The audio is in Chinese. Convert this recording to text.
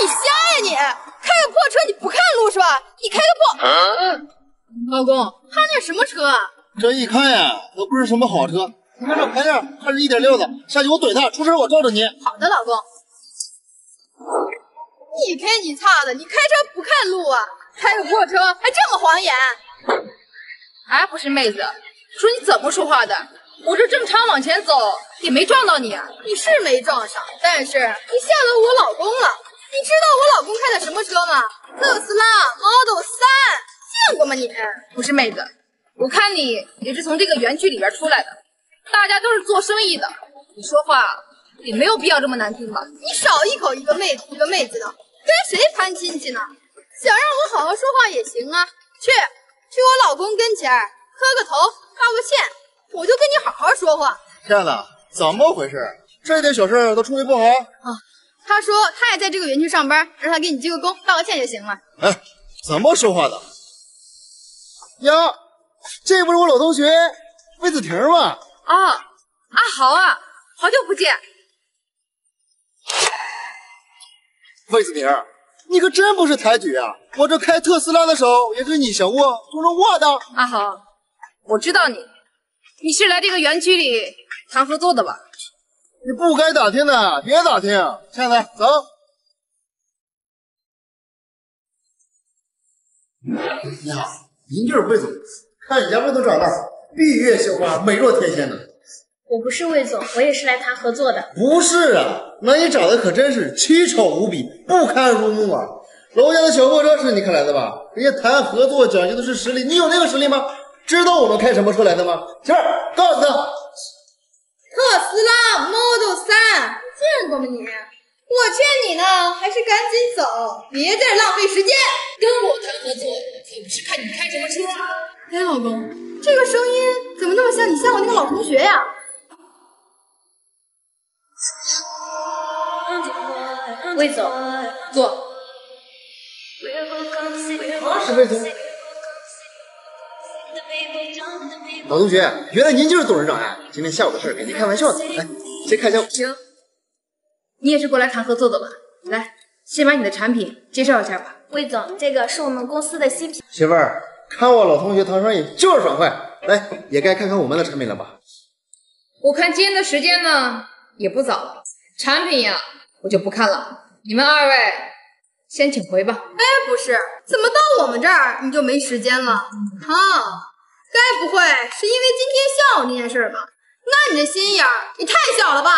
你瞎呀你？开个破车你不看路是吧？你开个破……老公，他那什么车啊？这一看呀，都不是什么好车。你看这牌面，还是一点六的。下去我怼他，出事我罩着你。好的，老公。你开你擦的，你开车不看路啊？开个破车还这么晃眼？哎不是妹子，说你怎么说话的？我这正常往前走，也没撞到你啊。你是没撞上，但是你吓到我老公了。你知道我老公开的什么车吗？特斯拉 Model 三，见过吗你？不是妹子，我看你也是从这个园区里边出来的，大家都是做生意的，你说话也没有必要这么难听吧？你少一口一个妹子一个妹子的，跟谁攀亲戚呢？想让我好好说话也行啊，去去我老公跟前磕个头道个歉，我就跟你好好说话。亲爱的，怎么回事？这点小事都处理不好啊？他说他也在这个园区上班，让他给你鞠个躬道个歉就行了。哎，怎么说话的？呀，这不是我老同学魏子婷吗？啊，阿豪啊，好久不见。魏子婷。你可真不是抬举啊！我这开特斯拉的手也是你想握，都是握的。阿豪，我知道你，你是来这个园区里谈合作的吧？你不该打听的，别打听。亲爱的，走。你好，您就是魏总，看你家魏总长得闭月羞花，美若天仙呢。我不是魏总，我也是来谈合作的。不是啊，那你长得可真是奇丑无比，不堪入目啊！楼下的小货车是你开来的吧？人家谈合作讲究的是实力，你有那个实力吗？知道我们开什么车来的吗？媳妇儿，告诉他，特斯拉 Model 三，见过吗你？我劝你呢，还是赶紧走，别再浪费时间。跟我谈合作，可不是看你开什么车。哎，老公，这个声音怎么那么像你像我那个老同学呀？魏总，坐。是魏总。老同学，原来您就是董事长呀！今天下午的事给您开玩笑的。来，先看一下。行。你也是过来谈合作的吧？来，先把你的产品介绍一下吧。魏总，这个是我们公司的新品。媳妇儿，看我老同学谈生意就是爽快。来，也该看看我们的产品了吧？我看今天的时间呢也不早了，产品呀我就不看了。你们二位先请回吧。哎，不是，怎么到我们这儿你就没时间了？啊，该不会是因为今天下午那件事吧？那你这心眼也太小了吧！